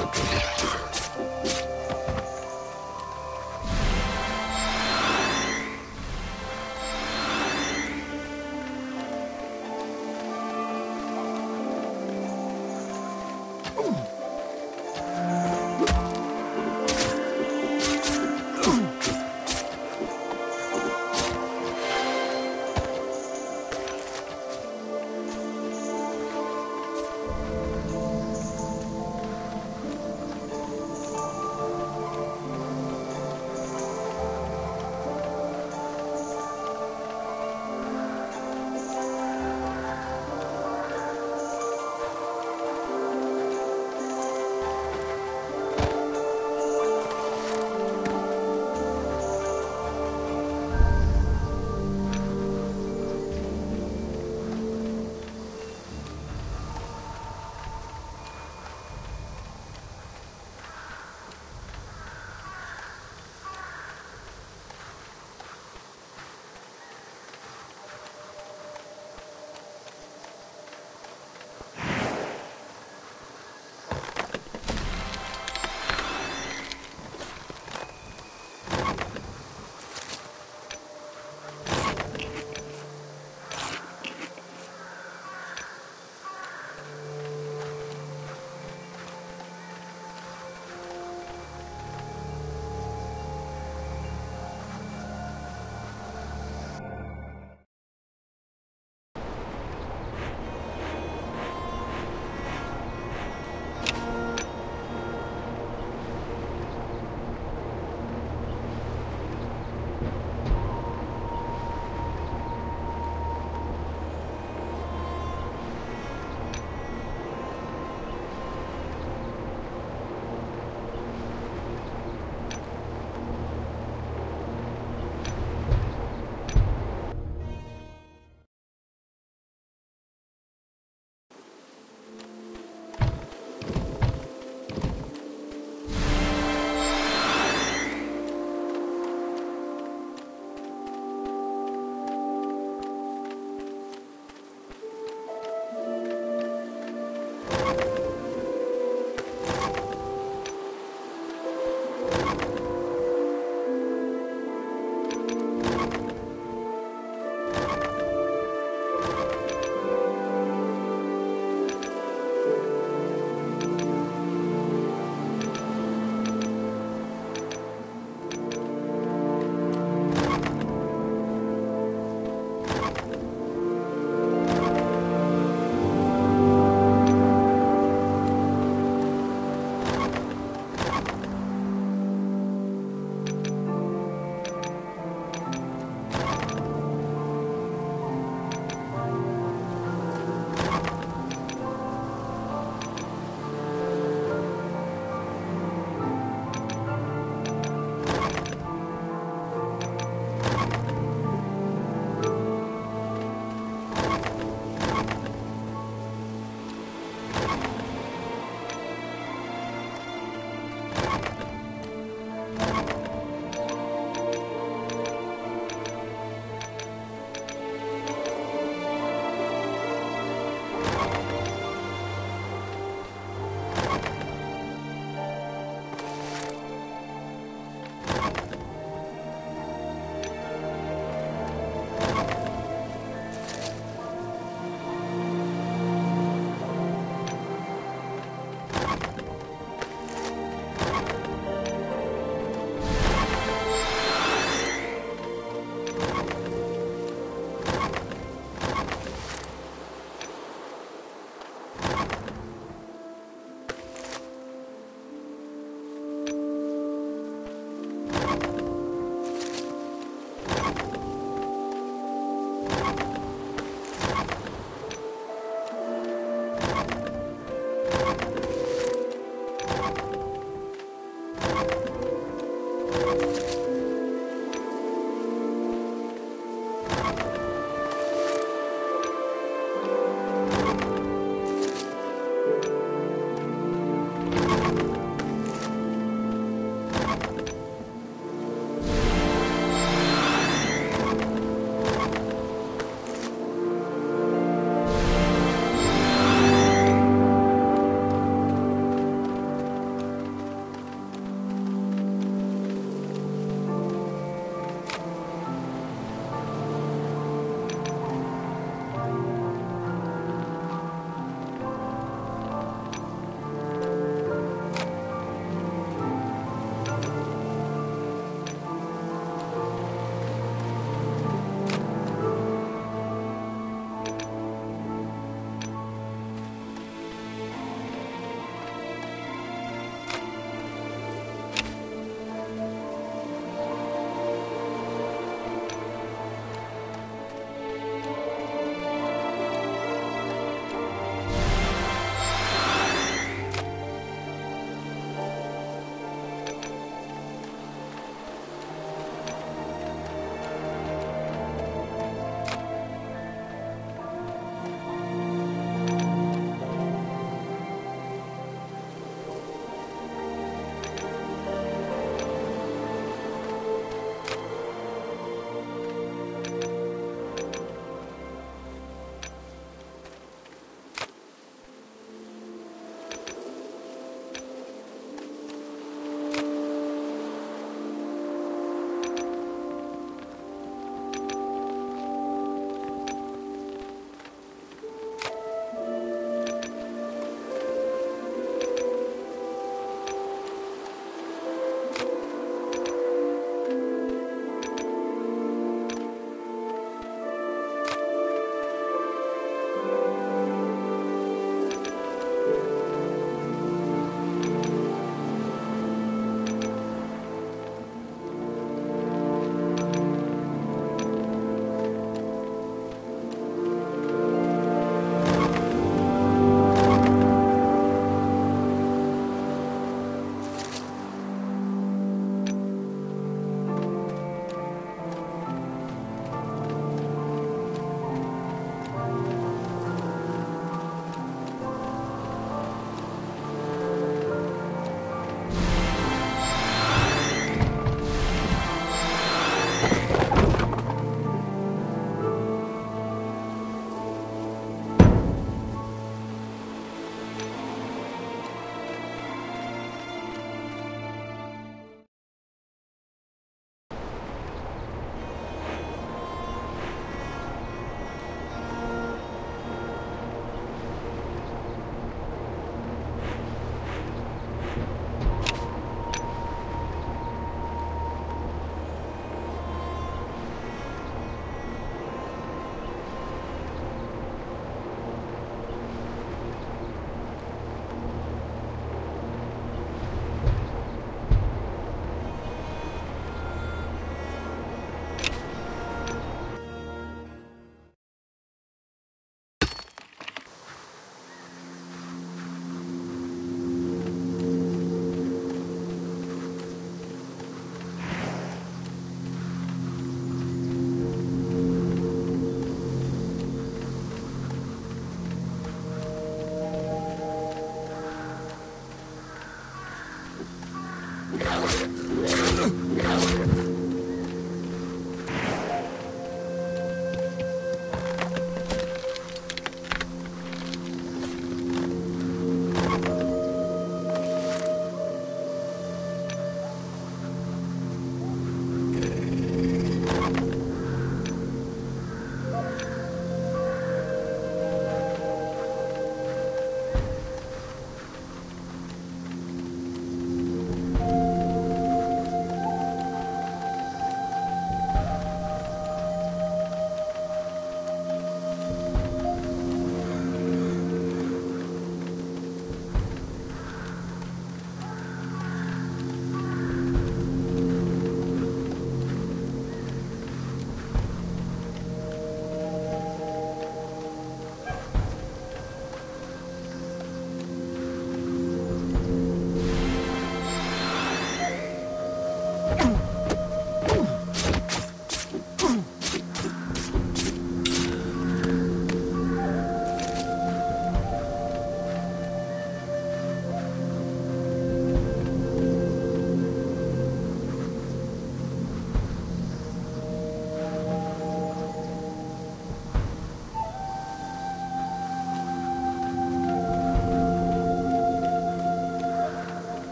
Okay.